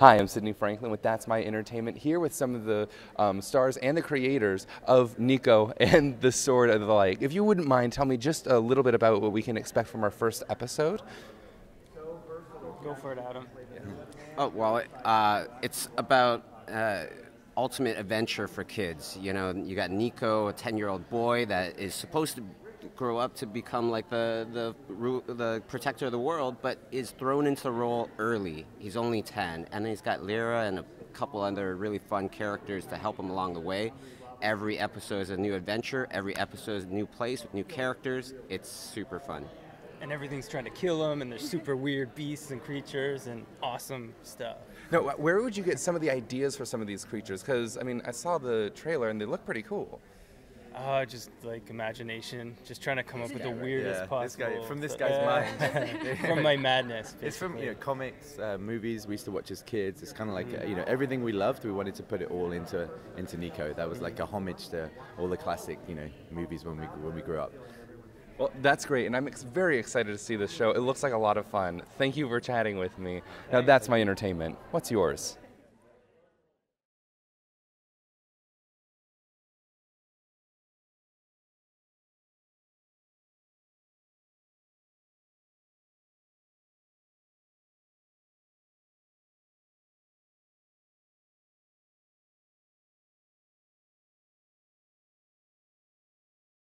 Hi, I'm Sidney Franklin with That's My Entertainment, here with some of the um, stars and the creators of Niko and the Sword of the Light. If you wouldn't mind, tell me just a little bit about what we can expect from our first episode. Go for it, Adam. Oh well, uh, it's about uh, ultimate adventure for kids. You know, you got Niko, a ten-year-old boy that is supposed to grow up to become like the the the protector of the world, but is thrown into the role early. He's only ten, and then he's got Lyra and a couple other really fun characters to help him along the way. Every episode is a new adventure. Every episode is a new place with new characters. It's super fun. And everything's trying to kill him, and there's super weird beasts and creatures and awesome stuff. Now, where would you get some of the ideas for some of these creatures? Because, I mean, I saw the trailer and they look pretty cool. Uh, just like imagination, just trying to come up with the weirdest Yeah, this possible. guy- from this guy's mind. from my madness. It's from you know, comics, uh, movies we used to watch as kids. It's kind of like uh, you know everything we loved. We wanted to put it all into into Niko. That was like a homage to all the classic you know movies when we when we grew up. Well, that's great, and I'm ex- very excited to see this show. It looks like a lot of fun. Thank you for chatting with me. Now, that's my entertainment. What's yours?